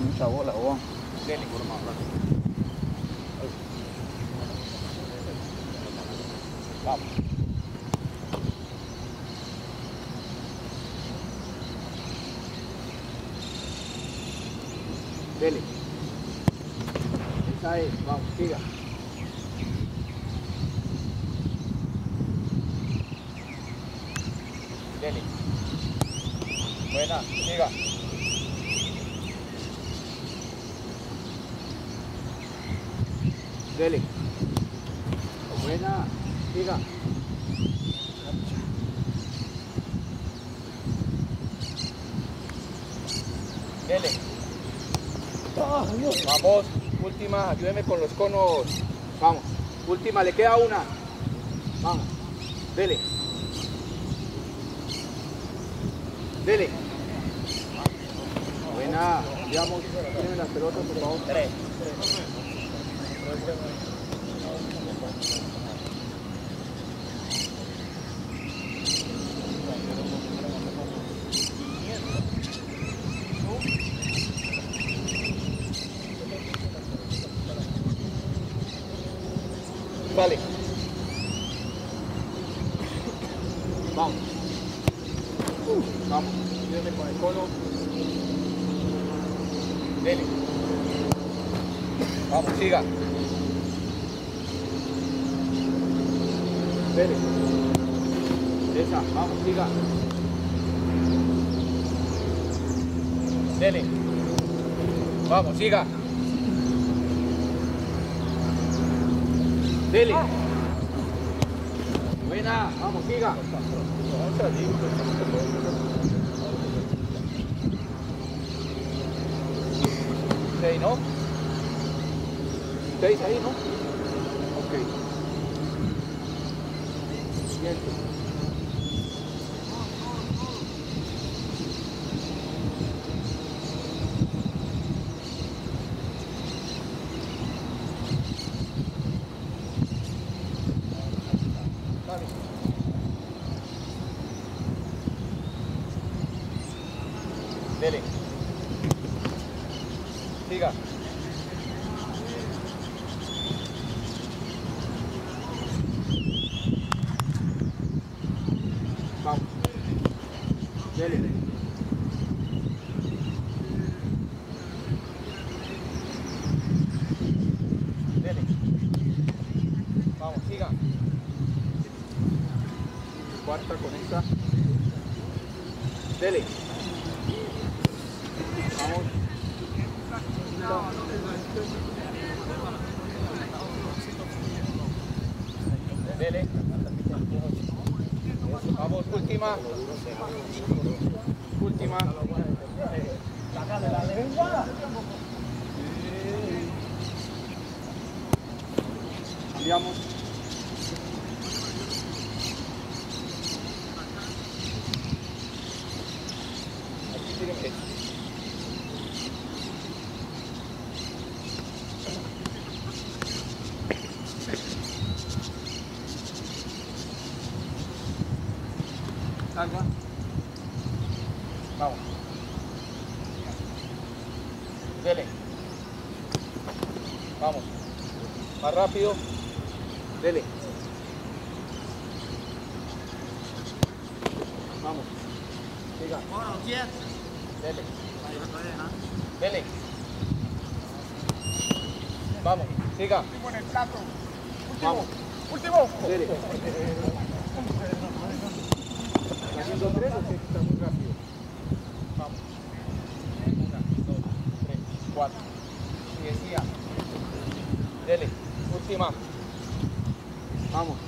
esa bola, vos. Dele. Vamos. Dele. Esa es, vamos, siga. Dele. Buena, siga. Dele. Buena, siga. Dele. Vamos, última, ayúdeme con los conos. Vamos, última, le queda una. Vamos, dele. Dele. Buena, digamos, tienen las pelotas, por favor. Tres. Vale. Vamos. Vamos. Ayúdeme con el cono. Dele. Vamos, siga. Dele. Esa, vamos, siga. Dele. Vamos, siga. Dele. Buena, vamos, siga. Seis, ¿no? Seis ahí, ¿no? Ok. Certo? Beleza. Fica. Vamos, siga. Cuarta con esta. Dele. Vamos. Dele. Vamos, última. Última. Cambiamos. Salga. Vamos. Dele. Vamos. Más rápido. Dele. Vamos. Siga. Dele. Dele. Vamos. Siga. Vamos. Último. Dele. Dele. Última. Vamos.